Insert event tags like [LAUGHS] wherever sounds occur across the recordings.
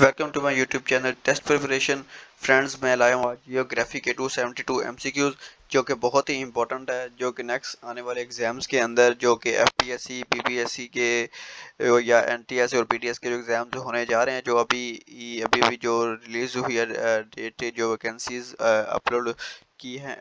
Welcome to my YouTube channel test preparation friends मैं लाया हूँ आज जियोग्राफी के 272 एमसीक्यूज जो कि बहुत ही इंपॉर्टेंट है, जो कि नेक्स्ट आने वाले एग्ज़ाम्स के अंदर, जो कि एफपीएससी पीपीएससी के या एनटीएस और पीटीएस के जो एग्ज़ाम होने जा रहे हैं, जो अभी अभी अभी जो रिलीज़ हुई है डेट जो वैकेंसीज अपलोड की हैं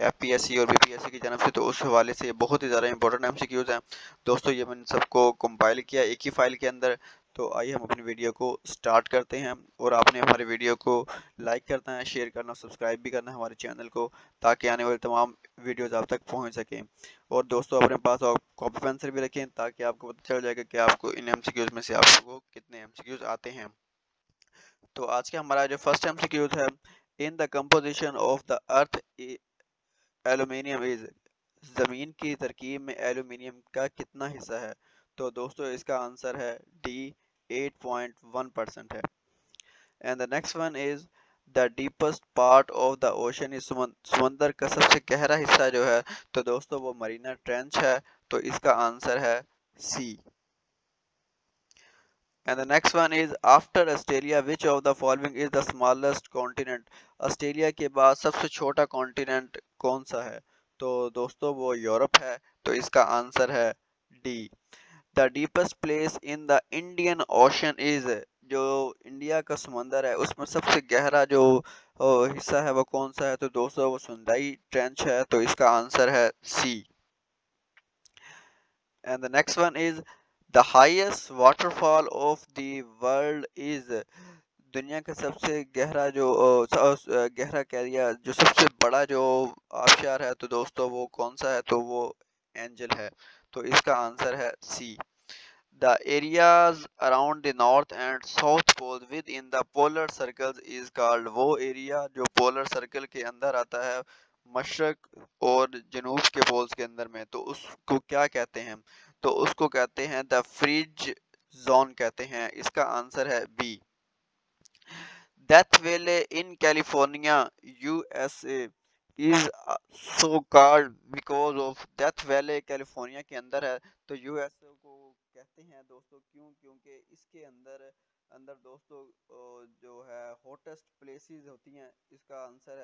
एफ़ पी एस सी और बी पी एस सी की जानब से तो उस हवाले से बहुत ही ज़्यादा इंपॉर्टेंट एम सी क्यूज़ हैं। दोस्तों, ये मैंने सबको कंपाइल किया एक ही फ़ाइल के अंदर तो आइए हम अपनी वीडियो को स्टार्ट करते हैं। और आपने हमारे वीडियो को लाइक करना है, शेयर करना, सब्सक्राइब भी करना है हमारे चैनल को, ताकि आने वाले तमाम वीडियोज़ आप तक पहुँच सकें। और दोस्तों, अपने पास आप कॉपी पेंसिल भी रखें, ताकि आपको पता चल जाएगा कि आपको इन एम में से आपको कितने एम आते हैं। तो आज का हमारा जो फ़र्स्ट एम है, in the composition of the earth aluminium is, ज़मीन की तरकीब में एलुमिनियम का कितना हिस्सा है। तो दोस्तों, इसका आंसर है डी 8.1 परसेंट है। And the next one is the deepest part of the ocean is समंदर का सबसे गहरा हिस्सा जो है तो दोस्तों वो मरीना ट्रेंच है तो इसका आंसर है C And the next one is after Australia, which of the following is the smallest continent? Australia के बाद सबसे छोटा कॉन्टिनेंट कौन सा है? तो दोस्तों वो यूरोप है तो इसका आंसर है D the deepest place in the Indian ocean is जो इंडिया का समंदर है, उसमें सबसे गहरा जो हिस्सा है वो कौन सा है? तो दोस्तों, वो सुंदाई ट्रेंच है तो इसका आंसर है C and the next one is the highest waterfall of the world is दुनिया का सबसे गहरा जो गहरा कह दिया जो सबसे बड़ा जो आबशार है तो दोस्तों, वो कौन सा है? तो वो एंजल है। तो इसका आंसर है C. Areas around the north and south pole within the polar circles is called वो एरिया जो पोलर सर्कल के अंदर आता है, मशरक और जनूब के पोल्स के अंदर में। तो उसको क्या कहते हैं? तो उसको कहते हैं द फ्रिज जोन कहते हैं। इसका आंसर है B. Death valley in California USA is so called because of death valley California के अंदर है। तो यूएसए को कहते हैं दोस्तों, क्यों? क्योंकि इसके अंदर अंदर दोस्तों जो है हॉटेस्ट प्लेसेस होती हैं, इसका आंसर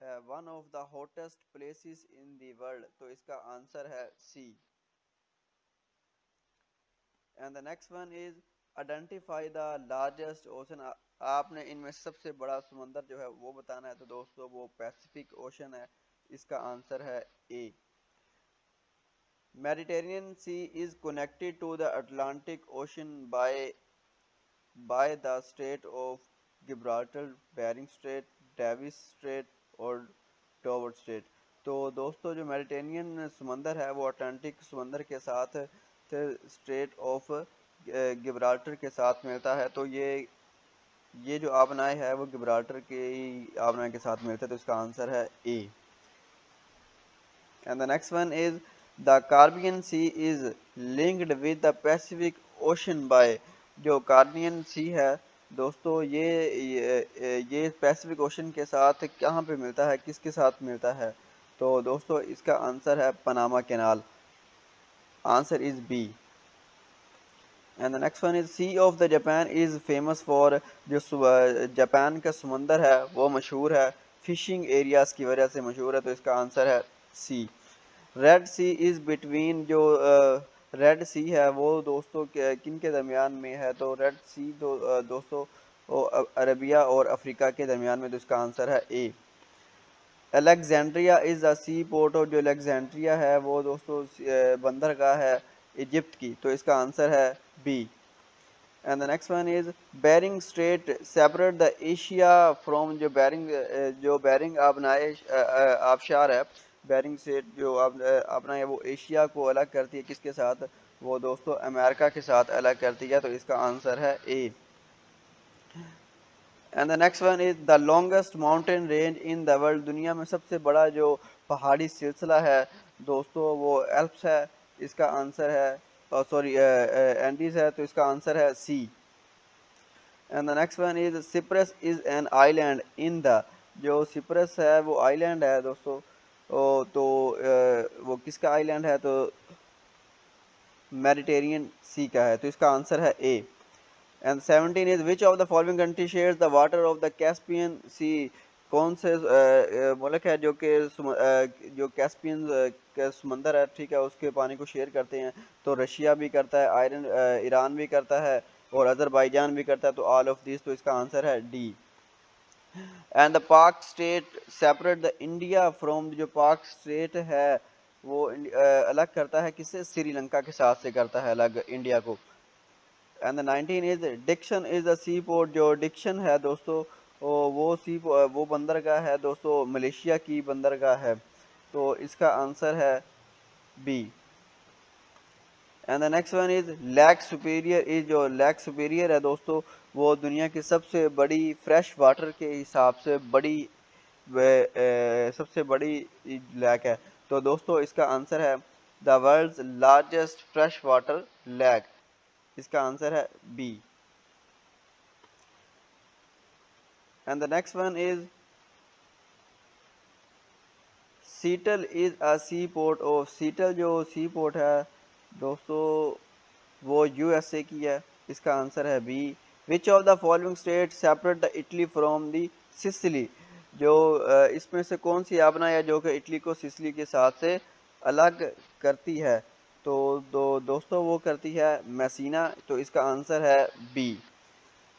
है one of the hottest places in the world तो इसका आंसर है C and the next one is identify the largest ocean आपने इनमें सबसे बड़ा समंदर जो है वो बताना है तो दोस्तों वो पैसिफिक ओशन है, इसका आंसर है A. Mediterranean sea is connected to the Atlantic ocean by by the state of Gibraltar, Bering strait Davis strait और टॉवर्ड स्ट्रेट तो दोस्तों जो मेडिटेरियन समंदर है वो अटलांटिक समंदर के साथ स्ट्रेट ऑफ़ गिब्राल्टर के साथ मिलता है। तो ये ये जो आबनाए है वो गिब्राल्टर के आबनाए के साथ मिलता है तो इसका आंसर है A and the next one is the Caribbean sea is linked with the Pacific ocean by जो कार्बियन सी है दोस्तों ये ये, ये पैसिफिक ओशन के साथ कहाँ पे मिलता है किसके साथ मिलता है? तो दोस्तों इसका आंसर है Panama canal answer is B and the next one is sea of the Japan is famous for जो जापान का समंदर है वो मशहूर है। फिशिंग एरियाज़ की वजह से मशहूर है तो इसका आंसर है C red sea is between जो रेड सी है वो दोस्तों किन के दरमियान में है? तो रेड सी दो, दोस्तों अरबिया और अफ्रीका के दरमियान में तो इसका आंसर है A Alexandria is a seaport और जो अलेक्जेंड्रिया है वो दोस्तों बंदरगाह है इजिप्ट की। तो इसका आंसर है B and the next one is Bering strait separate the Asia from जो बेरिंग जो बेरिंग आबनाए आबशार है बेरिंग स्ट्रेट जो अपना है वो एशिया को अलग करती है किसके साथ? वो दोस्तों अमेरिका के साथ अलग करती है तो इसका आंसर है A and the next one is the longest mountain range in the world दुनिया में सबसे बड़ा जो पहाड़ी सिलसिला है, दोस्तों वो एल्प्स है, इसका आंसर है सॉरी एंडीज है तो इसका आंसर है C and the next one is Cyprus is an island in the जो सिप्रस है वो आइलैंड है दोस्तों। ओ, तो वो किसका आइलैंड है तो मेडिटेरियन सी का है तो इसका आंसर है A and seventeen is which of the following country shares the water of the Caspian sea कौन से मुल्क है जो कि जो कैस्पियन का समंदर है, ठीक है, उसके पानी को शेयर करते हैं तो रशिया भी करता है, आयरन ईरान भी करता है और अजरबैजान भी करता है तो ऑल ऑफ़ दिस तो इसका आंसर है D and the Palk state separate the India from जो पाक स्टेट है, वो अलग करता है किससे श्रीलंका के साथ से करता है अलग इंडिया को. And the nineteen is Dikson is the seaport जो डिक्शन है दोस्तों वो सी वो बंदरगाह है दोस्तों मलेशिया की बंदरगाह है। तो इसका आंसर है B and the next one is Lake Superior is जो लैक सुपीरियर है दोस्तों वो दुनिया की सबसे बड़ी फ्रेश वाटर के हिसाब से बड़ी ए, सबसे बड़ी लैक है। तो दोस्तों इसका आंसर है the world largest fresh water lake इसका आंसर है B and the next one is Seattle is a seaport of Seattle जो सी पोर्ट है, दोस्तों, वो यूएसए की है। इसका आंसर है B which of the following state separate the Italy from the Sicily जो इसमें से कौन सी आपना है जो कि इटली को सिसली के साथ से अलग करती है? तो दो, दोस्तों, वो करती है मैसीना तो इसका आंसर है B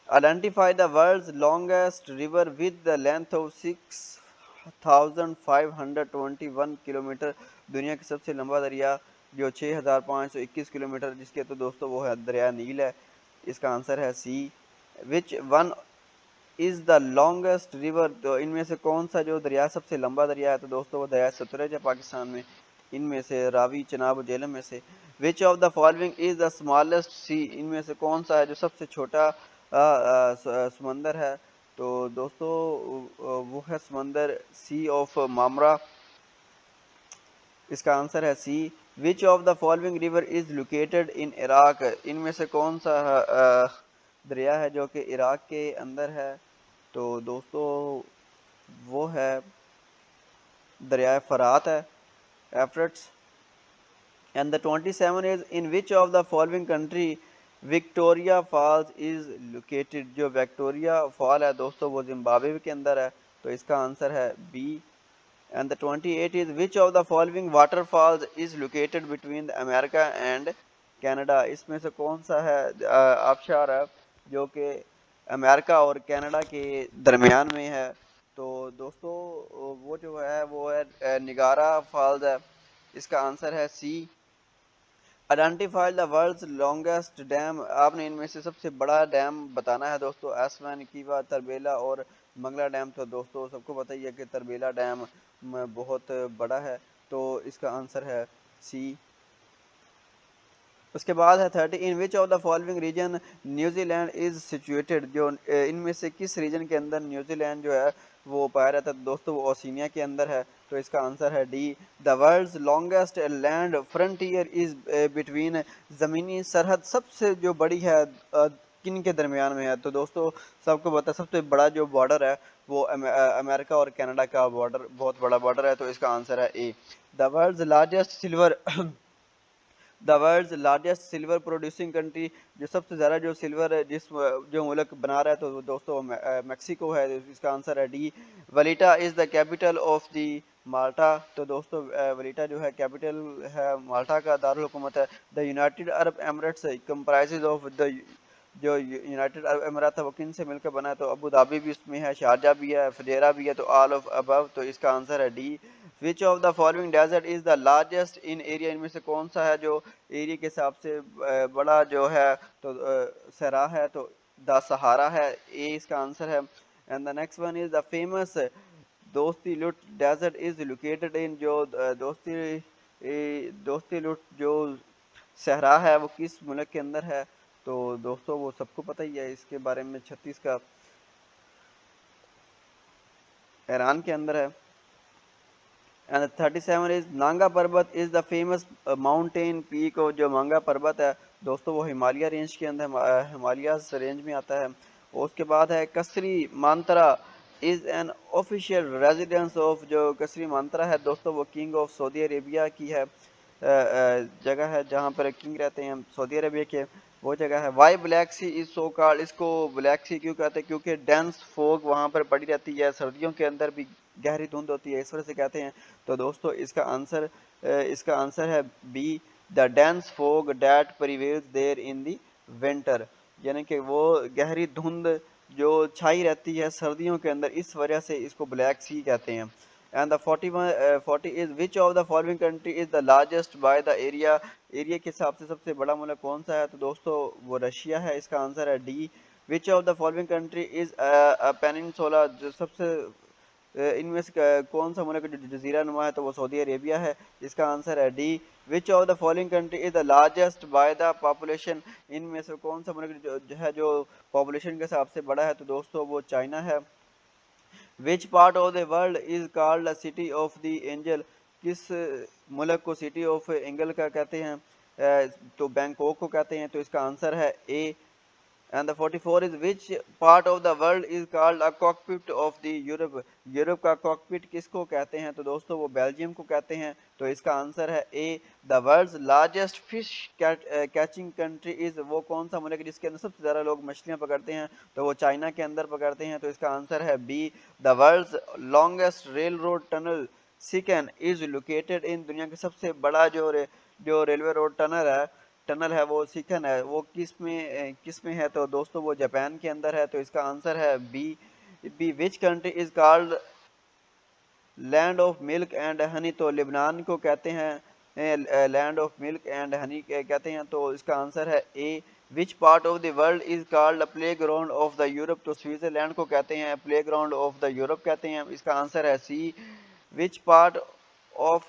Identify the world's longest river with the length of 6,521 kilometre दुनिया की सबसे लंबा दरिया जो 6,521 किलोमीटर जिसके तो दोस्तों वो है दरिया नील है। इसका आंसर है C. Which one is the longest river तो इनमें से कौन सा जो दरिया सबसे लंबा दरिया है तो दोस्तों वो दरिया सतरज है पाकिस्तान में। इनमें से रावी चनाब जेलम में से। Which of the following is the smallest sea इनमें से कौन सा है जो सबसे छोटा समंदर है। तो दोस्तों वो है समंदर सी ऑफ़ मामरा इसका आंसर है C which of the following river is located in Iraq इनमें से कौन सा दरिया है जो कि इराक के अंदर है? तो दोस्तों, वो है दरिया फरात है Euphrates and the twenty seven is in which of the following country Victoria falls is located, जो विक्टोरिया फॉल है दोस्तों, वो जिम्बाब्वे के अंदर है तो इसका आंसर है B. And the twenty eight is which of the following waterfalls is located between America and Canada इसमें से कौन सा है आबशार है, जो कि अमेरिका और कनाडा के दरमियान में है? तो दोस्तों, वो जो है, वो है निगारा फॉल्स है। इसका आंसर है C. Identify the world longest dam आपने इनमें से सबसे बड़ा डैम बताना है दोस्तों एसवन कीवा तरबेला और मंगला डैम तो दोस्तों, सबको है कि तरबेला डैम बहुत बड़ा है तो इसका आंसर है सी उसके बाद है thirty in which of the following region New Zealand is situated जो, इनमें से किस रीजन के अंदर न्यूजीलैंड जो है, वो पाया रहता है? दोस्तों, वो ओसिनिया के अंदर है। तो इसका आंसर है D, the world longest land frontier is between ज़मीनी सरहद सबसे जो बड़ी है किन के दरमियान में है? तो दोस्तों, सबको पता सबसे बड़ा जो बॉर्डर है, वो अमेरिका और कनाडा का बॉर्डर बहुत बड़ा बॉर्डर है तो इसका आंसर है A. The world largest silver, [CLEARS THROAT] the world largest silver producing country, जो सबसे ज़्यादा जो सिल्वर जिस, जो मुल्क बना रहा है तो दोस्तों मैक्सिको है। इसका आंसर है D, Valletta is the capital of the Malta तो दोस्तों वलीटा जो है, कैपिटल है माल्टा का दारकूमत है। The United Arab Emirates comprise of the जो यूनाइटेड अरब अमारात है, वो किन से मिलकर बना है? तो अबू धाबी भी उसमें है, शारजा भी है, फजेरा भी है तो ऑल ऑफ़ अबव तो इसका आंसर है D which of the following desert is the largest in area इनमें से कौन सा है जो एरिया के हिसाब से बड़ा जो है तो सरा है तो द सहारा है ए इसका आंसर है। And the next one is the famous दोस्ती लुट डेजर्ट इज़ लोकेटेड इन जो दोस्ती दोस्ती लुट जो सहरा है, वो किस मुल्क के अंदर है? तो दोस्तों, वो सबको पता ही है, इसके बारे में छत्तीस का ईरान के अंदर है। And thirty seven is Nanga Parbat is the famous mountain peak और जो मांगा पर्वत है। दोस्तों, वो हिमालय रेंज के अंदर हिमालय रेंज में आता है। उसके बाद है, कसरी, मांत्रा is an official residence of जो कसरी मंत्रा है, दोस्तों, वो किंग ऑफ़ सऊदी अरेबिया की है। जगह है जहाँ पर किंग रहते हैं सऊदी अरबिया के। वो जगह है। Why black sea is so called इसको ब्लैक सी क्यों कहते हैं? क्योंकि डेंस फोग वहाँ पर पड़ी रहती है। सर्दियों के अंदर भी गहरी धुंध होती है, इस वजह से कहते हैं। तो दोस्तों, इसका आंसर इसका आंसर है B the dense fog that prevails there in the winter यानी कि वो गहरी धुंध जो छाई रहती है सर्दियों के अंदर, इस वजह से इसको ब्लैक सी कहते हैं। And the 41 40 is which of the following country is the largest by the area area के हिसाब से सबसे बड़ा मुल्क कौन सा है? तो दोस्तों, वो रशिया है, इसका आंसर है D which of the following country is peninsula जो सबसे इनमें से कौन सा मुल्क जजीरा नुमा है तो वो सऊदी अरेबिया है इसका आंसर है D which of the following country is the largest by the population इनमें से कौन सा मुल्क जो है जो पॉपुलेशन के हिसाब से बड़ा है तो दोस्तों वो चाइना है। Which part of the world is called city of the angel किस मुल्क को सिटी ऑफ़ एंगल का कहते हैं? तो बैंकॉक को कहते हैं तो इसका आंसर है A and the 44 is which part of the world is called a cockpit of the Europe? Europe का कॉकपिट किसको कहते हैं? तो दोस्तों, वो बेल्जियम को कहते हैं। तो इसका आंसर है A the world's largest fish catching country is वो कौन सा मुल्क जिसके अंदर सबसे ज़्यादा लोग मछलियाँ पकड़ते हैं? तो वो चाइना के अंदर पकड़ते हैं। तो इसका आंसर है B the world's longest railroad tunnel Seikan is located in दुनिया का सबसे बड़ा जो जो रेलवे रोड टनल है। टनल है, वो सिकन है, वो किसमें किसमें है? तो दोस्तों, वो जापान के अंदर है तो इसका आंसर है B B which country is called land of milk and honey तो लिबनान को कहते हैं land of milk and honey कहते हैं तो इसका आंसर है A which part of the world is called playground of the Europe तो स्विट्जरलैंड को कहते हैं playground of the Europe कहते हैं, इसका आंसर है C which part of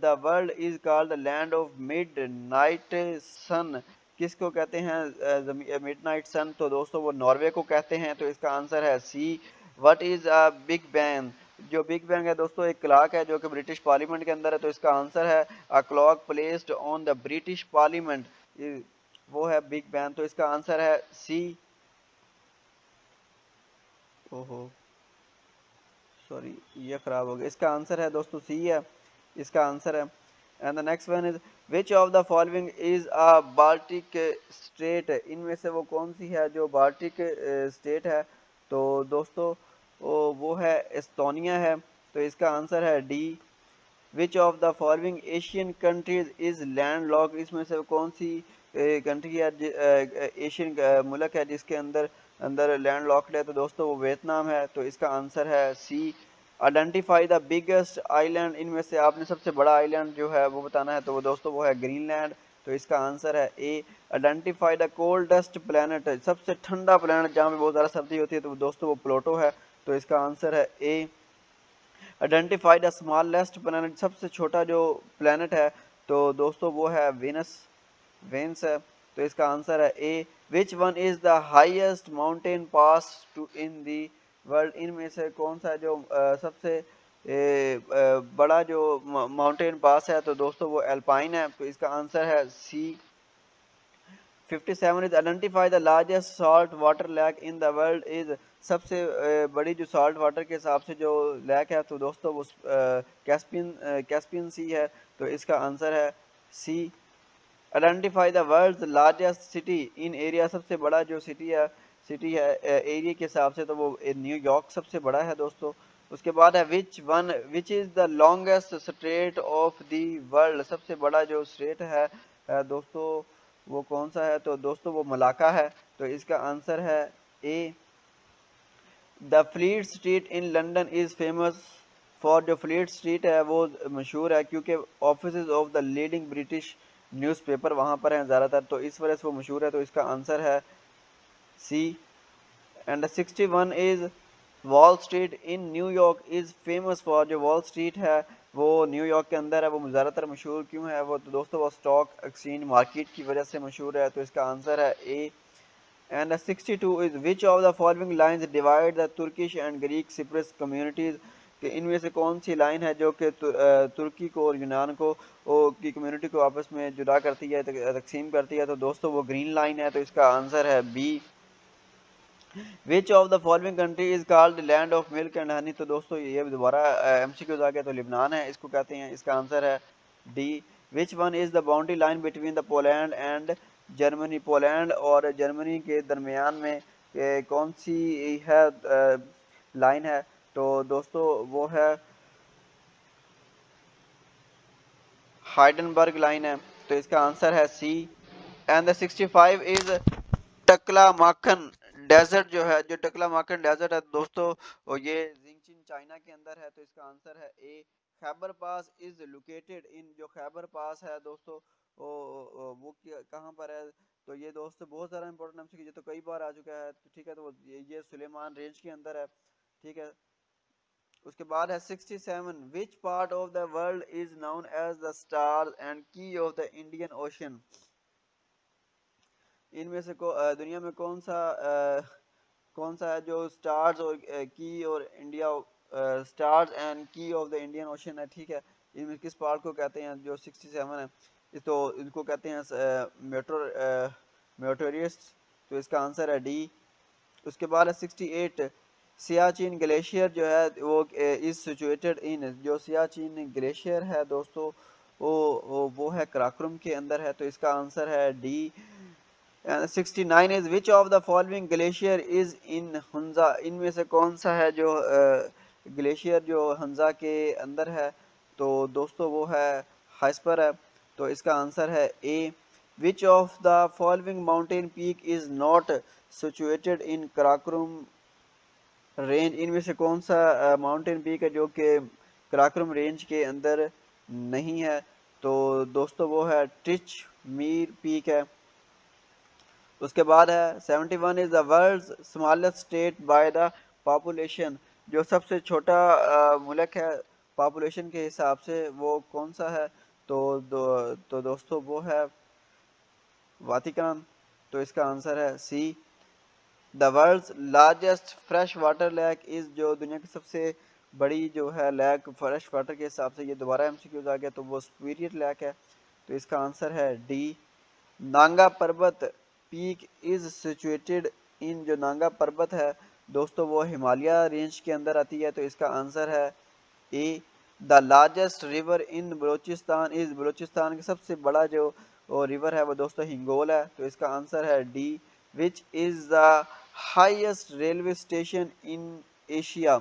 the world is called land of midnight night sun किसको कहते हैं मिड नाइट सन तो दोस्तों, वो नॉर्वे को कहते हैं तो इसका आंसर है C what is a big bang जो बिग बैंग है दोस्तों, एक क्लाक है जो कि ब्रिटिश पार्लियामेंट के अंदर है तो इसका आंसर है a clock placed on the British parliament वो है बिग बैंग तो इसका आंसर है सी। ओहो। सॉरी ये खराब हो गया। इसका आंसर है दोस्तों सी है। इसका आंसर है। And the next one is which of the following is a Baltic state इनमें से वो कौन सी है जो बाल्टिक स्टेट है? तो दोस्तों वो, है एस्तोनिया है। तो इसका आंसर है D which of the following Asian countries is land lock इसमें से कौन सी कंट्री है एशियन मुल्क है जिसके अंदर अंदर लैंड लॉक्ड है तो दोस्तों वो वियतनाम है तो इसका आंसर है C identify the biggest island इनमें से आपने सबसे बड़ा आइलैंड जो है वो बताना है तो वो दोस्तों वो है ग्रीनलैंड तो इसका आंसर है A identify the coldest planet सबसे ठंडा प्लानट जहाँ पे बहुत ज़्यादा सर्दी होती है तो दोस्तों वो प्लोटो है तो इसका आंसर है A identify the smallest planet सबसे छोटा जो प्लानट है तो दोस्तों वो है वेनस वेंस है तो इसका आंसर है A which one is the highest mountain pass to in the world इनमें से कौन सा जो आ, सबसे ए, आ, बड़ा जो माउंटेन पास है तो दोस्तों वो एल्पाइन है। तो इसका आंसर है C 57 is identify the largest salt water lake in the world is सबसे बड़ी जो सॉल्ट वाटर के हिसाब से जो लैक है तो दोस्तों वो कैस्पियन कैस्पियन सी है। तो इसका आंसर है C identify the world largest city in area सबसे बड़ा जो सिटी है सिटी है एरिया के हिसाब से तो वो न्यूयॉर्क सबसे बड़ा है दोस्तों। उसके बाद है which one which is the longest strait of the world सबसे बड़ा जो स्ट्रेट है दोस्तों, वो कौन सा है? तो दोस्तों वो मलाका है। तो इसका आंसर है A the Fleet Street in London is famous for जो फ्लीट स्ट्रीट है, वो मशहूर है क्योंकि office of the leading British newspaper वहाँ पर हैं ज़्यादातर तो इस वजह से वो मशहूर है तो इसका आंसर है C and sixty one is Wall Street in New York is famous for जो वॉल स्ट्रीट है, वो न्यूयॉर्क के अंदर है, वो ज़्यादातर मशहूर क्यों है, वो तो दोस्तों वो स्टॉक एक्सचेंज मार्केट की वजह से मशहूर है तो इसका आंसर है A and sixty two is which of the following lines divide the Turkish and Greek Cyprus communities कि इनमें से कौन सी लाइन है जो कि तुर्की को और यूनान को की कम्युनिटी को आपस में जुदा करती है तकसीम करती है? तो दोस्तों, वो ग्रीन लाइन है तो इसका आंसर है B which of the following country is called land of milk and honey तो दोस्तों, ये दोबारा एम सी क्यूज आ गया तो लिबनान है, इसको कहते हैं, इसका आंसर है D which one is the boundary line between the Poland and Germany Poland और जर्मनी के दरमियान में कौन सी है लाइन है? तो दोस्तों, वो है हाइडनबर्ग लाइन है। तो इसका आंसर है सी। एंड द 65 इज़ टकला माखन डेजर्ट जो है, जो टकला माखन डेजर्ट है, दोस्तों ये जिंगचिन चाइना के अंदर है तो इसका आंसर है A. Khyber pass is located in, जो खैबर पास है, दोस्तों वो वो कहाँ पर है? तो ये दोस्तों, बहुत ज़्यादा इंपॉर्टेंट हमसे ये तो कई बार आ चुका है तो ठीक है तो ये सुलेमान रेंज के अंदर है, ठीक है। उसके बाद है 67 which part of the world is known as the star and key of the Indian Ocean इनमें से को दुनिया में कौन सा आ, कौन सा है जो स्टार्स और की और India stars and key of the Indian Ocean है? ठीक है। इनमें किस पार्ट को कहते हैं जो 67 है? तो इनको कहते हैं मेट्रो मेट्रोरियस तो इसका आंसर है डी उसके बाद है 68 सियाचिन ग्लेशियर जो है, वो इज़ सिचुएटेड इन जो सियाचिन ग्लेशियर है दोस्तों, वो वो है कराक्रम के अंदर है तो इसका आंसर है D 69 is which of the following glacier is in Hunza इनमें से कौन सा है जो ग्लेशियर जो हंजा के अंदर है? तो दोस्तों, वो है हाइस्पर है तो इसका आंसर है A which of the following mountain peak is not situated in Karakoram range इनमें से कौन सा माउंटेन पीक है जो कि कराक्रम रेंज के अंदर नहीं है? तो दोस्तों, वो है टिच मीर पीक है। उसके बाद है 71 is the world smallest state by the population जो सबसे छोटा मुल्क है पॉपुलेशन के हिसाब से वो कौन सा है? तो दो तो दोस्तों, वो है वातिकान तो इसका आंसर है C the world largest fresh water lake is जो दुनिया की सबसे बड़ी जो है लैक फ्रेश वाटर के हिसाब से ये दोबारा एम आ गया तो वो सुपीरियर लैक है। तो इसका आंसर है डी नांगा पर्वत पीक इज़ सिचुएटेड इन जो नांगा पर्वत है, दोस्तों वो हिमालय रेंज के अंदर आती है तो इसका आंसर है A the largest river in Balochistan is Balochistan का सबसे बड़ा जो रिवर है, वो दोस्तों हिंगोल है तो इसका आंसर है D which is the highest railway station in Asia.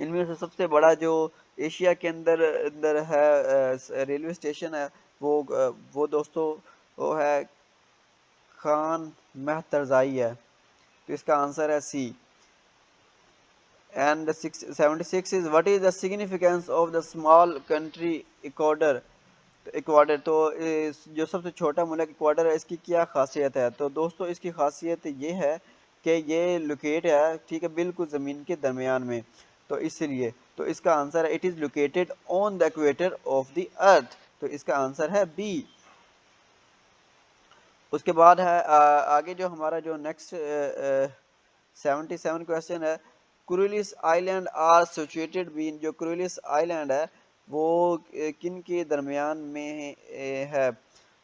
इनमें से सबसे बड़ा जो एशिया के अंदर अंदर है रेलवे स्टेशन है, वो वो दोस्तों, वो है खान महतरजाई है। तो इसका आंसर है C. And seventy six is what is the significance of the small country Ecuador तो जो सबसे छोटा मुल्क इक्वाडर है इसकी क्या खासियत है? तो दोस्तों इसकी खासियत ये है कि ये लोकेट है ठीक है बिल्कुल ज़मीन के दरमियान में। तो इसलिए तो इसका आंसर है it is located on the equator of the earth तो इसका आंसर है बी उसके बाद है आ, आगे जो हमारा जो नेक्स्ट सेवेंटी सेवन क्वेश्चन है Kurils island are situated been जो क्रूलिस आइलैंड है वो किन के दरमियान में है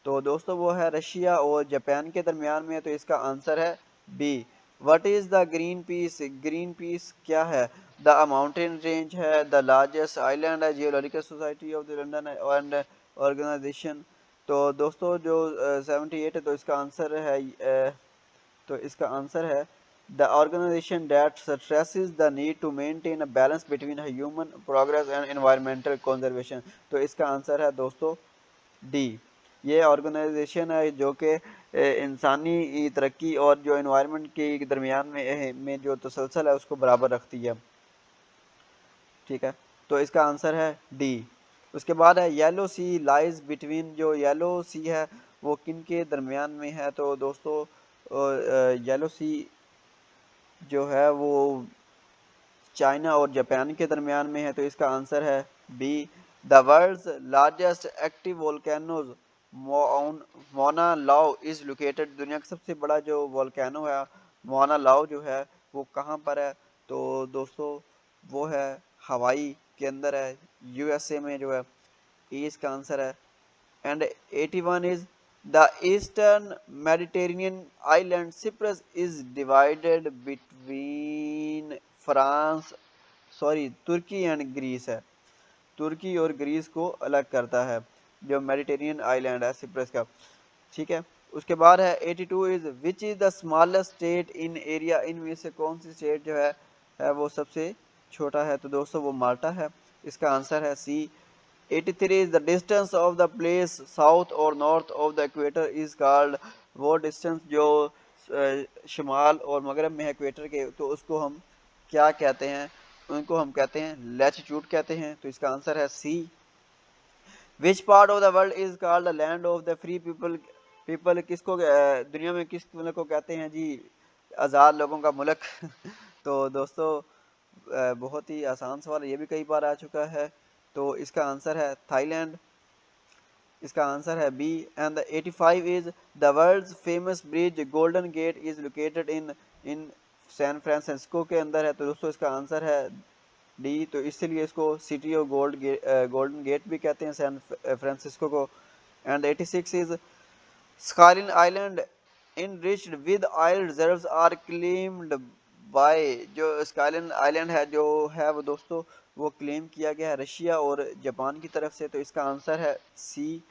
तो दोस्तों, वो है रशिया और जापान के दरमियान में तो इसका आंसर है B what is the Greenpeace Greenpeace क्या है? द माउंटेन रेंज है द लार्जेस्ट आइलैंड है geological society of the London and organization तो दोस्तों, जो सेवेंटी एट है तो इसका आंसर है तो इसका आंसर है the organization that stresses the need to maintain a balance between human progress and environmental conservation तो इसका आंसर है दोस्तों डी ये ऑर्गेनाइजेशन है जो कि इंसानी तरक्की और जो इन्वायरमेंट के दरमियान में में जो तसलसल है उसको बराबर रखती है। ठीक है? तो इसका आंसर है डी उसके बाद है येलो सी लाइज बिटवीन जो येलो सी है वो किन के दरमियान में है? तो दोस्तों येलो सी जो है वो चाइना और जापान के दरमियान में है तो इसका आंसर है B, the world's largest active volcanoes Mauna Loa is located दुनिया का सबसे बड़ा जो वोल्केनो है मोना लाओ जो है वो कहाँ पर है? तो दोस्तों, वो है हवाई के अंदर है, यूएसए में जो है इसका आंसर है। And 81 is the eastern Mediterranean island Cyprus is divided between France sorry Turkey and Greece है तुर्की और ग्रीस को अलग करता है जो मेडिटेरियन आइलैंड है सिप्रस का। ठीक है? उसके बाद है 82 is which is the smallest state in area इनमें से कौन सी स्टेट जो है, है वो सबसे छोटा है? तो दोस्तों वो माल्टा है। इसका आंसर है C 83 is the distance of the place south और north of the equator is called वो डिस्टेंस जो शुमाल और मगरब में है इक्वेटर के तो उसको हम क्या कहते हैं? उनको हम कहते हैं लेटीट्यूड कहते हैं। तो इसका आंसर है C which part of the world is called land of the free people people किसको दुनिया में किस मुल्क को कहते हैं जी? आज़ाद लोगों का मुल्क। [LAUGHS] तो दोस्तों बहुत ही आसान सवाल, ये भी कई बार आ चुका है। तो इसका आंसर है थाईलैंड। इसका आंसर है B and the 85 is the world's famous bridge Golden Gate is located in in San Francisco के अंदर है। तो दोस्तों, इसका आंसर है डी। तो इसलिए इसको city of gold Golden Gate भी कहते हैं सैन फ्रांसिस्को को। And 86 is Sakhalin island enriched with oil reserves are claimed by, जो स्काइलैंड आइलैंड है, जो है वो दोस्तों वो क्लेम किया गया है रशिया और जापान की तरफ़ से तो इसका आंसर है C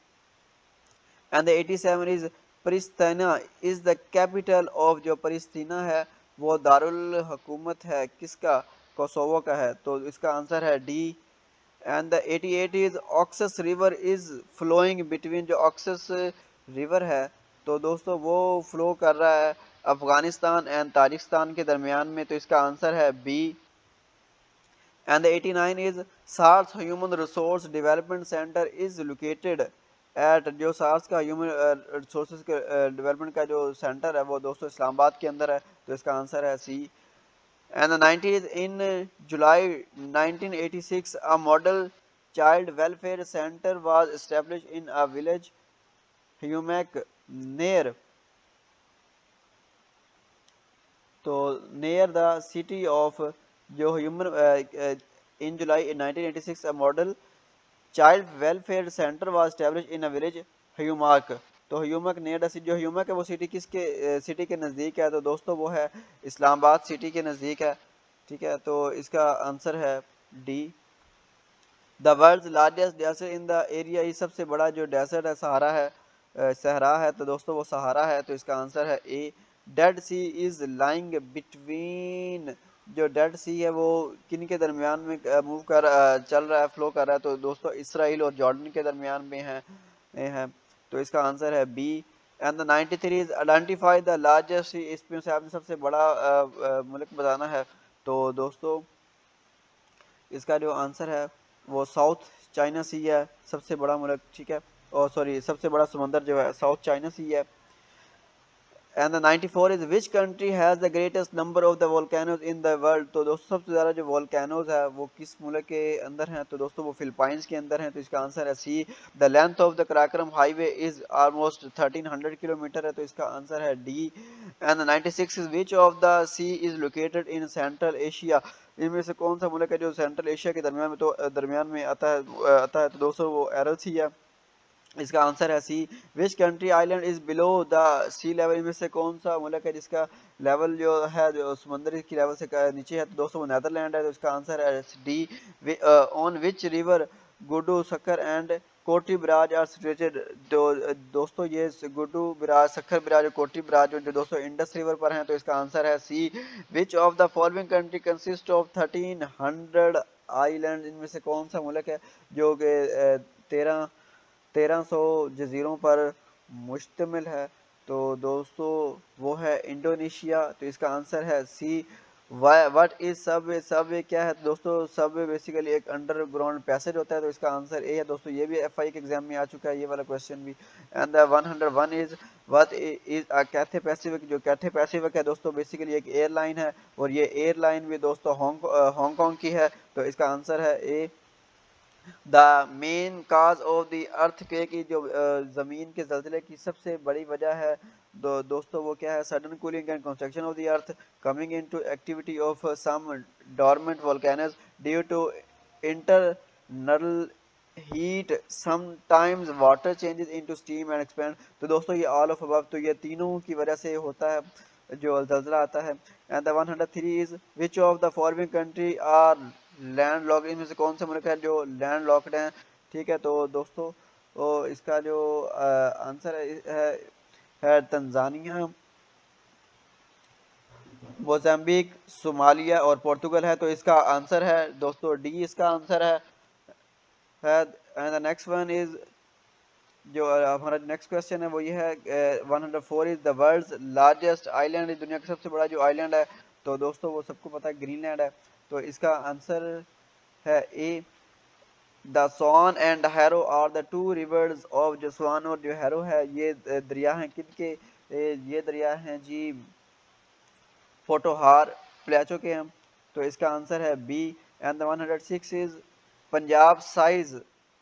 and the 87 is Pristina is the capital of जो परिस्तीना है, वो दारुल हुकूमत है, किसका? कोसोवो का है तो इसका आंसर है D and the 88 is Oxus river is flowing between जो ऑक्सस रिवर है तो दोस्तों वो फ्लो कर रहा है अफ़गानिस्तान एंड ताजिकिस्तान के दरमियान में तो इसका आंसर है B and the 89 is SAARC human resource development centre is located at जो सार्स का ह्यूमन रिसोर्स डेवलपमेंट का जो सेंटर है, वो दोस्तों इस्लामाबाद के अंदर है तो इसका आंसर है C and 90s in July 1986 a model child welfare centre was established in a village Humak near तो नेयर द सिटी ऑफ़ जो human in July 1986 a model child welfare centre was established in a village Humak तो Humak near the जो ह्यूमक है, वो city किसके city के नज़दीक है? तो दोस्तों, वो है इस्लामाबाद सिटी के नज़दीक है, ठीक है? तो इसका आंसर है D the world largest desert in the area ये सबसे बड़ा जो डेजर्ट है सहारा है सहरा है। तो दोस्तों, वो सहारा है तो इसका आंसर है A Dead Sea is lying between जो डेड सी है वो किन के दरमियान में मूव कर चल रहा है फ्लो कर रहा है? तो दोस्तों, इसराइल और जॉर्डन के दरमियान में है है। तो इसका आंसर है B. And the 93 is identify the largest इसमें से आपने सबसे बड़ा मुल्क बताना है। तो दोस्तों, इसका जो आंसर है, वो साउथ चाइना सी है, सबसे बड़ा मुल्क, ठीक है? और सॉरी, सबसे बड़ा समंदर जो है, साउथ चाइना सी है। And the 94 is which country has the greatest number of the volcanoes in the world तो दोस्तों, सबसे ज़्यादा जो वोल्केनोज है, वो किस मुल्क के अंदर हैं? तो दोस्तों, वो फिलिपाइंस के अंदर हैं। तो इसका आंसर है C the length of the Karakoram highway is almost 1300 kilometre है। तो इसका आंसर है D and the 96 is which of the sea is located in Central Asia इनमें से कौन सा मुल्क है जो सेंट्रल एशिया के दरमियान में तो दरमियान में आता है आता है? तो दोस्तों, वो एरल सी है। इसका आंसर है C which country island is below the sea level. में से कौन सा मुल्क है जिसका लेवल जो है जो समुद्र की लेवल से नीचे है तो दोस्तों वो नैदरलैंड है तो इसका आंसर है D on which river Guddu Sukkur and Kotri barrage are situated. दो, दोस्तों ये गुडू बराज सखर बराज और कोटी बराज जो दोस्तों इंडस रिवर पर हैं तो इसका आंसर है C which of the following country consist of thirteen hundred island इनमें से कौन सा मुल्क है जो कि तेरह तेरह सौ जजीरों पर मुश्तमिल है। तो दोस्तों, वो है इंडोनेशिया। तो इसका आंसर है सी। वट इज़ सब सब क्या है? दोस्तों सब बेसिकली एक अंडरग्राउंड पैसेज होता है। तो इसका आंसर ए है। दोस्तों, ये भी एफ़ आई के एग्ज़ाम में आ चुका है। ये वाला क्वेश्चन भी। And one hundred one is what is Cathay Pacific जो कैथे पैसिफिक है, दोस्तों बेसिकली एक एयरलाइन है। और ये एयरलाइन भी, दोस्तों हांगकॉन्ग की है। तो इसका आंसर है A. The main cause of the earthquake जो ज़मीन के जल्जले की सबसे बड़ी वजह है दो, दोस्तों वो क्या है? Sudden cooling and construction of the earth coming into activity of some dormant volcanoes due to internal heat sometimes water changes into steam and expand तो दोस्तों ये ऑल ऑफ़ अबव तो ये तीनों की वजह से होता है जो जल्जला आता है। And the 103 is which of the following country are land lock इनमें से कौन से मुल्क है जो लैंड लॉकड हैं? ठीक है तो दोस्तों तो इसका जो आंसर है, है तंजानिया। मोजाम्बिक सोमालिया और पोर्तुगल है तो इसका आंसर है दोस्तों डी इसका आंसर है। And the next one is जो हमारा नेक्स्ट क्वेश्चन है वो ये है one hundred four is the world largest island दुनिया का सबसे बड़ा जो आइलैंड है तो दोस्तों, वो सबको पता है ग्रीनलैंड है। तो इसका आंसर है A the Swan and Haro are the two rivers of जो स्वान और जो हैरो है, ये दरिया हैं। किन के ये दरिया हैं जी फोटोहार प्लेचो के हैं। तो इसका आंसर है B and the 106 is Punjab size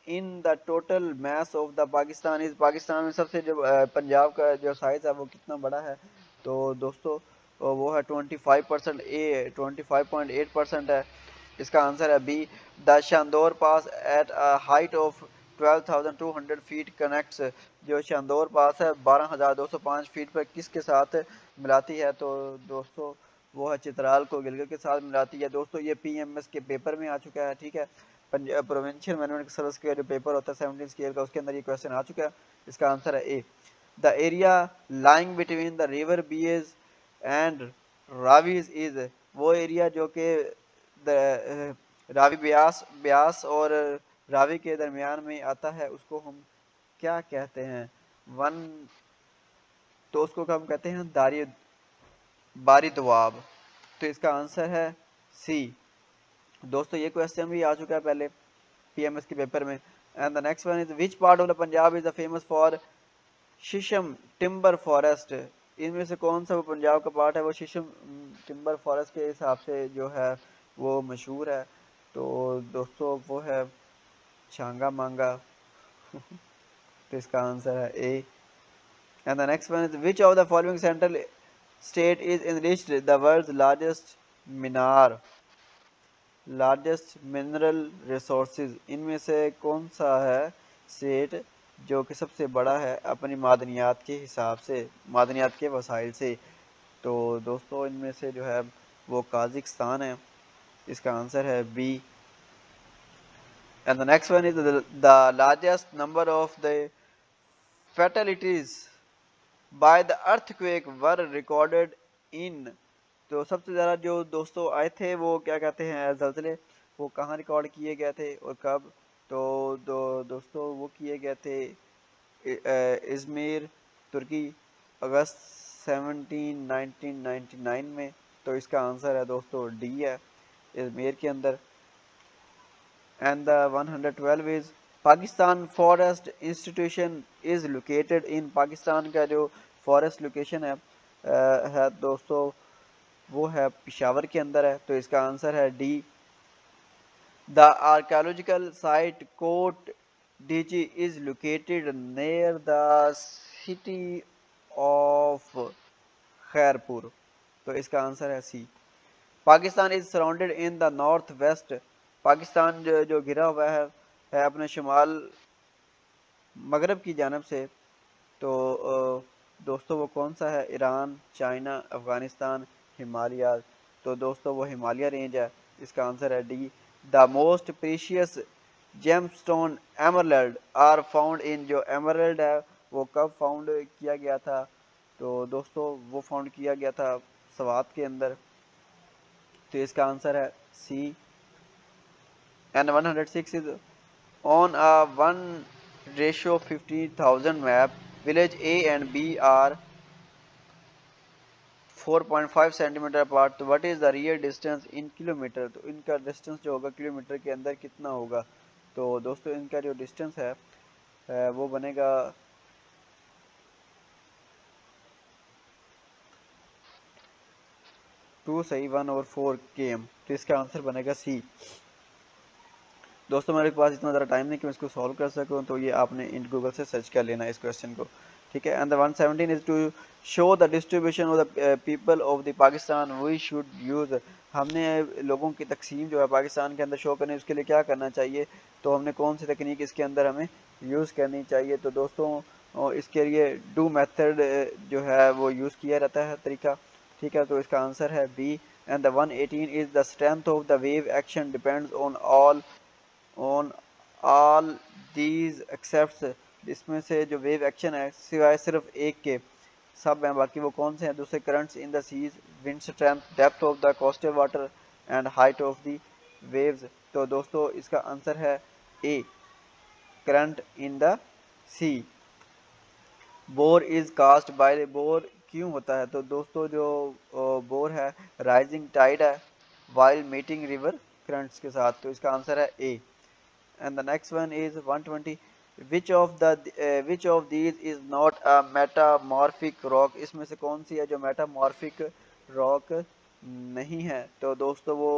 in the total mass of the Pakistan is Pakistan में सबसे जो पंजाब का जो साइज़ है, वो कितना बड़ा है? तो दोस्तों वो है 25 परसेंट ए 25.8 परसेंट है। इसका आंसर है B the Shandur pass at height of 12,200 feet connects. जो शांदोर पास है 12,205 फीट पर किसके साथ मिलाती है? तो दोस्तों वो है चित्राल को गिलगित के साथ मिलाती है। दोस्तों ये पीएमएस के पेपर में आ चुका है ठीक है? प्रोविंशियल मैनेजमेंट सर्विस का जो पेपर होता है सेवनटीन स्केल का उसके अंदर ये क्वेश्चन आ चुका है। इसका आंसर है A the area lying between the river Beas and Ravis is वो एरिया जो कि रावी ब्यास ब्यास और रावी के दरमियान में आता है, उसको हम क्या कहते हैं? वन तो उसको हम कहते हैं दारी बारी दुआब तो इसका आंसर है सी दोस्तों, ये क्वेश्चन भी आ चुका है पहले पीएमएस के पेपर में। And the next one is which part of the Punjab is the famous for shisham timber forest इनमें से कौन सा वो पंजाब का पार्ट है? वो शिशम टिम्बर फॉरेस्ट के हिसाब से जो है, वो मशहूर है। तो दोस्तों, वो है छांगा मांगा। [LAUGHS] तो इसका आंसर है A and the next one is which of the following central state is enriched the world largest mineral largest mineral resources इनमें से कौन सा है स्टेट जो कि सबसे बड़ा है अपनी मादनियात के हिसाब से, मादनियात के वसाइल से। तो दोस्तों, इनमें से जो है, वो काजिकस्तान है। इसका आंसर है B. And the next one is the largest number of the fatalities by the earthquake were recorded in तो सबसे ज़्यादा जो दोस्तों आए थे, वो क्या कहते हैं, जल्जले? वो कहाँ रिकॉर्ड किए गए थे और कब? तो दो दोस्तों वो किए गए थे Izmir, Turkey, August seventeen nineteen ninety nine में। तो इसका आंसर है दोस्तों डी है, इजमेर के अंदर। And the one hundred twelve is Pakistan forest institution is located in Pakistan का जो फॉरेस्ट लोकेशन है है दोस्तों, वो है पिशावर के अंदर है। तो इसका आंसर है D. The archaeological site Kot Diji is located near the city of Khairpur तो इसका आंसर है C Pakistan is surrounded in the north west Pakistan जो, जो घिरा हुआ है, है अपने शुमाल मगरब की जानब से। तो दोस्तों वो कौन सा है? Iran China Afghanistan Himalaya. तो दोस्तों वो हिमालय रेंज है। इसका आंसर है D the most precious gemstone emerald are found in जो एमरल्ड है वो कब फाउंड किया गया था? तो दोस्तों वो फाउंड किया गया था सवात के अंदर। तो इसका आंसर है C and 106 is on a one ratio 50,000 map village A and B are 4.5 centimetre apart तो what is the real distance in kilometre तो इनका डिस्टेंस जो होगा किलोमीटर के अंदर कितना होगा? तो दोस्तों, इनका जो डिस्टेंस है वो बनेगा टू सही वन और फोर के एम तो इसका आंसर बनेगा सी दोस्तों, मेरे पास इतना ज़्यादा टाइम नहीं कि मैं इसको सॉल्व कर सकूँ तो ये आपने इन गूगल से सर्च कर लेना इस क्वेश्चन को। ठीक है? And the 117 is to show the distribution of the people of the Pakistan we should use हमने लोगों की तकसीम जो है पाकिस्तान के अंदर शो करने, उसके लिए क्या करना चाहिए? तो हमने कौन सी तकनीक इसके अंदर हमें यूज़ करनी चाहिए? तो दोस्तों इसके लिए डू मेथड जो है वो यूज़ किया जाता है तरीका। ठीक है? तो इसका आंसर है B and the 118 is the strength of the wave action depends on all on all these except इसमें से जो वेव एक्शन है, सिवाय सिर्फ़ एक के सब हैं, बाकी वो कौन से हैं? दूसरे currents in the seas wind strength depth of the coastal water and height of the waves तो दोस्तों, इसका आंसर है A current in the sea bore is caused by bore क्यों होता है? तो दोस्तों, जो बोर है राइजिंग टाइड है वाइल मीटिंग रिवर करंट्स के साथ। तो इसका आंसर है A and the next one is 120 which of the which of these is not a metamorphic rock इसमें से कौन सी है जो मेटामॉर्फिक रॉक नहीं है? तो दोस्तों वो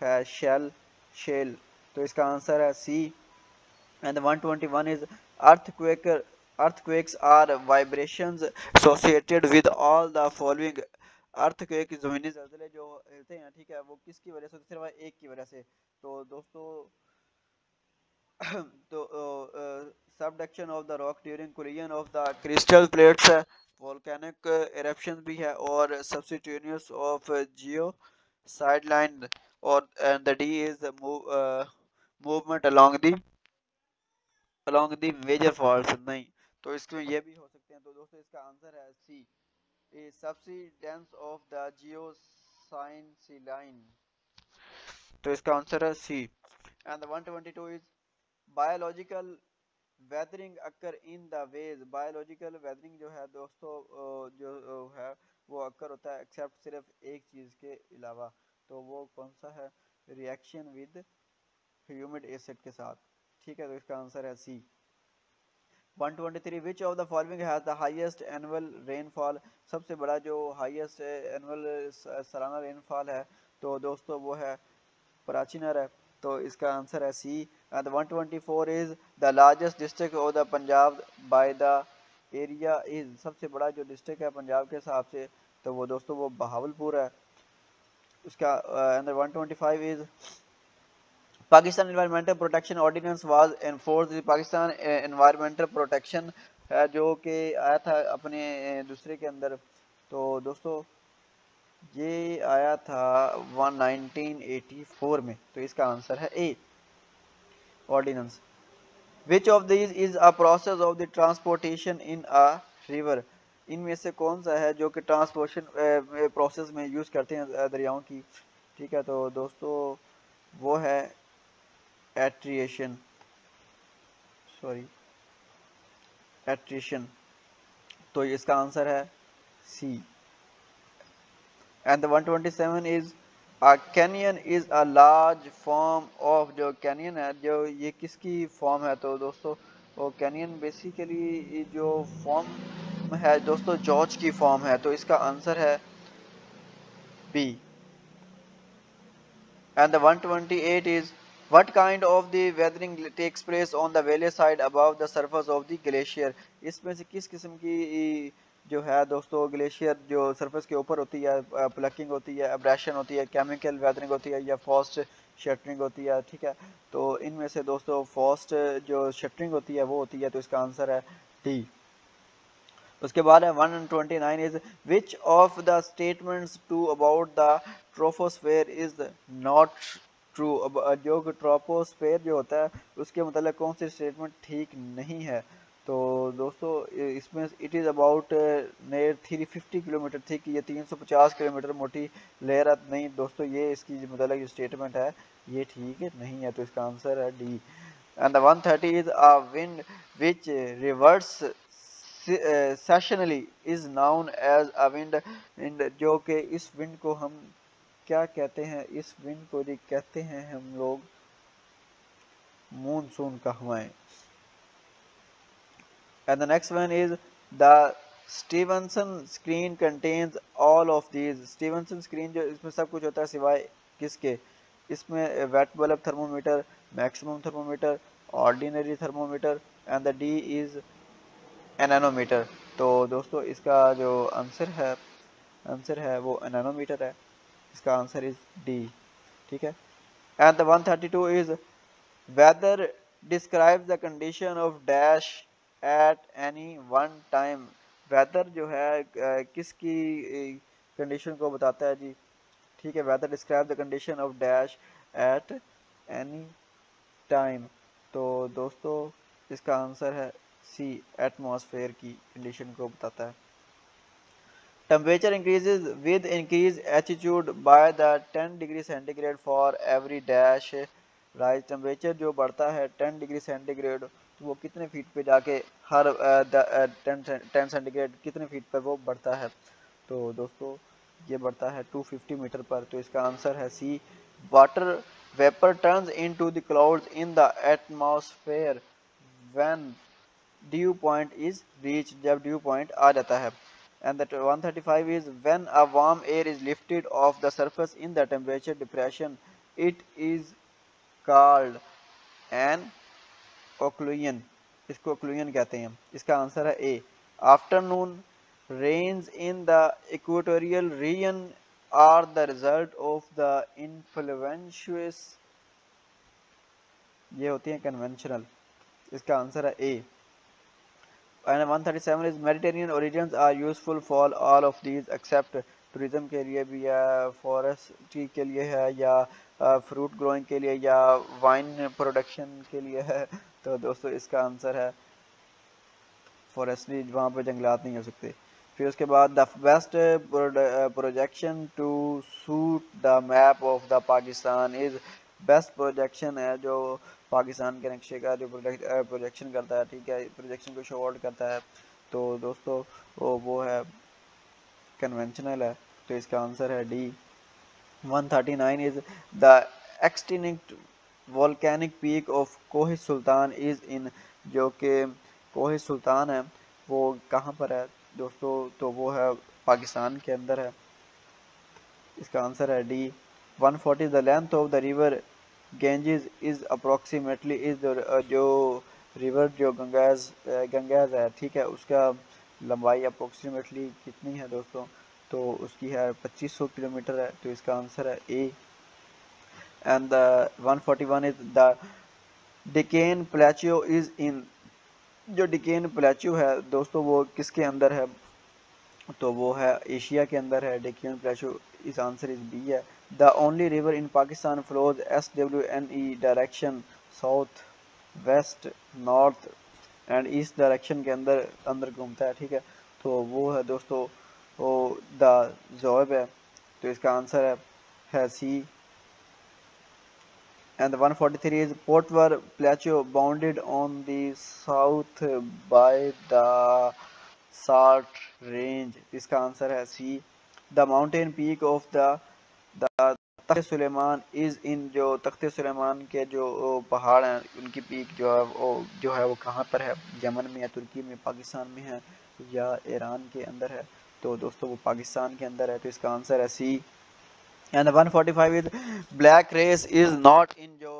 है शेल शेल तो इसका आंसर है C and 121 is earthquake, earthquakes are vibrations associated with all the following. Earthquake जमीनी जलजले जो हिलते हैं, ठीक है, वो किसकी वजह से सिर्फ़ एक की वजह से। तो दोस्तों [COUGHS] तो subduction of the rock during collision of the crystal plates है वोल्केनिक एरप्शन भी है और सब्सिट्यूनियस ऑफ़ जियो साइडलाइन और and the D is movement along the along the major fault नहीं। तो इसमें ये भी हो सकते हैं। तो दोस्तों, इसका आंसर है C subsidence of the geosyncline तो इसका आंसर है C and one twenty two is biological weathering occur in the wedge biological weathering जो है दोस्तों जो है, वो अक्कर होता है एक्सेप्ट सिर्फ़ एक चीज़ के अलावा। तो वो कौन सा है? रिएक्शन विद ह्यूमिड एसिड के साथ। ठीक है तो इसका आंसर है C 123 which of the following has the highest annual rainfall सबसे बड़ा जो हाईएस्ट एनुअल सालाना रेनफॉल है तो दोस्तों वो है प्राचीनर है तो इसका आंसर है C and 124 is the largest district of the Punjab by the area is सबसे बड़ा जो डिस्ट्रिक्ट है पंजाब के हिसाब से तो वो दोस्तों वो बहावलपुर है। उसका and uh, 125 is Pakistan environmental protection ordinance was enforce Pakistan environmental protection है जो कि आया था अपने दूसरे के अंदर। तो दोस्तों ये आया था 1984 में तो इसका आंसर है A ordinance which of this is a process of the transportation in a river इनमें से कौन सा है जो कि ट्रांसपोर्टेशन प्रोसेस में यूज़ करते हैं दरियाओं की? ठीक है तो दोस्तों, वो है एट्रिएशन सॉरी एट्रिएशन तो इसका आंसर है C and the 127 is a canyon is a large form of जो कैनियन है, जो ये किसकी फॉर्म है? तो दोस्तों, वो कैनियन बेसिकली जो फॉर्म है, दोस्तों जॉर्ज की फॉर्म है। तो इसका आंसर है B and the 128 is what kind of the weathering takes place on the valley side above the surface of the glacier? इसमें से किस किस्म की जो है दोस्तों ग्लेशियर जो सरफेस के ऊपर होती है प्लकिंग होती है अब्रेशन होती है केमिकल वेदरिंग होती है या फॉस्ट शटरिंग होती है, ठीक है? तो इनमें से दोस्तों फॉस्ट जो शटरिंग होती है, वो होती है तो इसका आंसर है डी उसके बाद है 129 is which of the statements to about the troposphere is not true जो ट्रोपोस्फेयर जो होता है, उसके मतलब कौन सी स्टेटमेंट ठीक नहीं है? तो दोस्तों इसमें it is about near three fifty kilometre thick ये तीन सौ पचास किलोमीटर मोटी लेयर नहीं। दोस्तों, ये इसकी मतलब जो स्टेटमेंट है। ये ठीक है नहीं है तो इसका आंसर है D and one thirty is a wind which reverses seasonally is known as a wind जो कि इस विंड को हम क्या कहते हैं? इस विंड को जी कहते हैं हम लोग मूनसून का हवाएँ and the next one is the Stevenson screen contains all of these Stevenson screen जो इसमें सब कुछ होता है सिवाय किसके? इसमें wet bulb thermometer maximum thermometer ordinary thermometer and the D is anemometer तो दोस्तों, इसका जो आंसर है आंसर है वो एनानोमीटर है. इसका आंसर इज़ डी ठीक है? And the 132 is weather describe the condition of dash at any one time weather जो है किसकी कंडीशन को बताता है जी? ठीक है weather describe the condition of dash at any time तो दोस्तों, इसका आंसर है सी एटमॉस्फेयर की कंडीशन को बताता है। Temperature increases with increase altitude by the 10 degree centigrade for every dash rise temperature जो बढ़ता है 10 डिग्री सेंटीग्रेड तो वो कितने फीट पे जाके हर टेन सेंटीग्रेड कितने फीट पर वो बढ़ता है। तो दोस्तों, ये बढ़ता है 250 मीटर पर। तो इसका आंसर है C water vapour turns into the clouds in the atmosphere when dew point is reach जब ड्यू पॉइंट आ जाता है। And that 135 is when a warm air is lifted off the surface in the temperature depression. It is called an ओक्लुन इसको ओक्लुन कहते हैं इसका answer है A. Afternoon rains in the equatorial region are the result of the influences ये होती है convectional इसका answer है ए। एंड के लिए है या uh, फ्रूट ग्रोइंग के लिए, या वाइन प्रोडक्शन के लिए है। तो दोस्तों, इसका आंसर है फॉरेस्ट्री वहाँ पे जंगलात नहीं हो सकते। फिर उसके बाद the best projection to suit the map of the Pakistan is best projection है जो पाकिस्तान के नक्शे का, जो प्रोजेक्शन करता है, ठीक है? प्रोजेक्शन को शो आउट करता है। तो दोस्तों, वो वो है कन्वेंशनल है। तो इसका आंसर है D 139 is the extinct volcanic peak of Koh Sultan is in जो कि कोह सुल्तान है, वो कहाँ पर है? दोस्तों तो वो है पाकिस्तान के अंदर है। इसका आंसर है D 140 the length of the river Ganges is approximately is जो रिवर जो गंगाज गंगाज है, ठीक है, उसका लंबाई अप्रोक्सीमेटली कितनी है दोस्तों? तो उसकी है 2500 किलोमीटर है तो इसका आंसर है A and the 141 is the Deccan plateau is in जो डिकेन प्लेचियो है, दोस्तों, वो किसके अंदर है? तो वो है एशिया के अंदर है डिकेन प्लेचियो इस आंसर इज़ बी है। The only river in Pakistan flows S W N E direction south west north and east direction के अंदर अंदर घूमता है, ठीक है? तो वो है दोस्तों, वो द जॉब है तो इसका आंसर है है C and the 143 is Portwer Plateau bounded on the south by the Salt Range. इसका आंसर है C the mountain peak of the Takht Sulaiman is in जो तख्त सुलेमान के जो पहाड़ हैं, उनकी पीक जो है, वो, जो है, वो कहाँ पर है? यमन में या तुर्की में पाकिस्तान में है या ईरान के अंदर है? तो दोस्तों, वो पाकिस्तान के अंदर है तो इसका आंसर है C and one forty five is black race is not in जो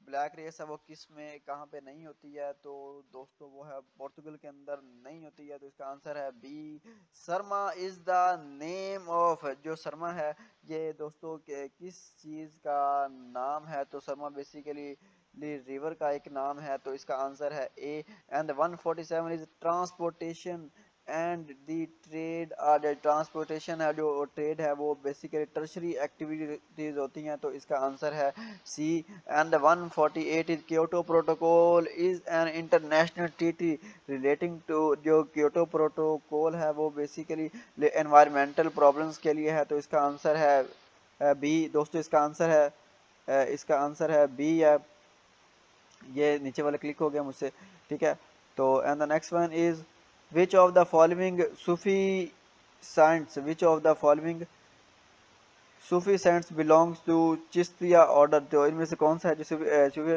ब्लैक रेस है, वो किसमें, कहाँ पे नहीं होती है तो दोस्तों वो है पोर्तुगल के अंदर नहीं होती है तो इसका आंसर है B Sharma is the name of जो शर्मा है, ये दोस्तों के किस चीज़ का नाम है तो शर्मा बेसिकली रिवर का एक नाम है तो इसका आंसर है A and 147 is transportation and the trade जो ट्रांसपोर्टेशन है, जो ट्रेड है, वो बेसिकली टर्शरी एक्टिविटीज़ होती हैं तो इसका आंसर है C and 148 is Kyoto protocol is an international treaty relating to जो क्योटो प्रोटोकॉल है, वो बेसिकली एनवायरमेंटल प्रॉब्लम्स के लिए है तो इसका आंसर है बी दोस्तों, इसका आंसर है इसका आंसर है बी है। ये नीचे वाला क्लिक हो गया मुझसे, ठीक है? तो and the next one is which of the following Sufi saints, which of the following Sufi saints belongs to Chishtia order तो इनमें से कौन सा है जो सूफी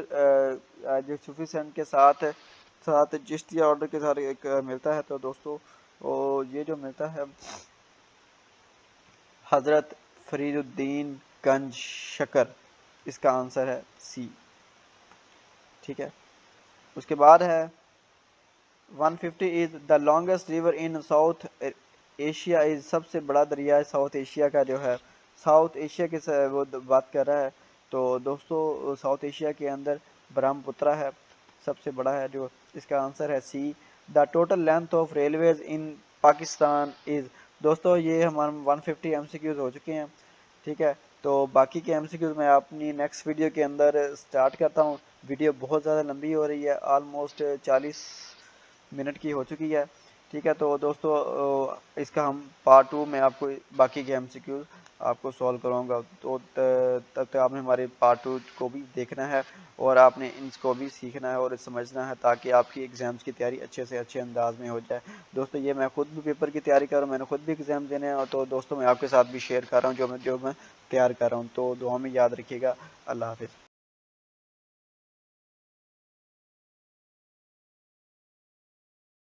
जो सूफी सेंट के साथ साथ चिश्तिया ऑर्डर के साथ एक मिलता है? तो दोस्तों और ये जो मिलता है, हज़रत फरीदुद्दीन गंज शकर, इसका आंसर है सी ठीक है? उसके बाद है 150 is the longest river in South Asia is सबसे बड़ा दरिया है साउथ एशिया का जो है। साउथ एशिया के वो बात कर रहा है। तो दोस्तों साउथ एशिया के अंदर ब्रह्मपुत्रा है, सबसे बड़ा है जो इसका आंसर है C the total length of railways in Pakistan is दोस्तों, ये हमारे 150 फिफ्टी हो चुके हैं, ठीक है? तो बाकी के एम मैं अपनी नेक्स्ट वीडियो के अंदर स्टार्ट करता हूँ। वीडियो बहुत ज़्यादा लंबी हो रही है आलमोस्ट 40 मिनट की हो चुकी है। ठीक है तो दोस्तों इसका हम पार्ट टू में आपको बाकी के एमसीक्यू आपको सॉल्व कराऊँगा तो तब तक आपने हमारे पार्ट टू को भी देखना है और आपने इसको भी सीखना है और समझना है ताकि आपकी एग्ज़ाम्स की तैयारी अच्छे से अच्छे अंदाज में हो जाए। दोस्तों, ये मैं खुद भी पेपर की तैयारी कर रहा हूँ, मैंने खुद भी एग्ज़ाम देने हैं तो दोस्तों, मैं आपके साथ भी शेयर कर रहा हूँ जो मैं जो मैं तैयार कर रहा हूँ। तो दुआ में याद रखिएगा। अल्लाह हाफिज़।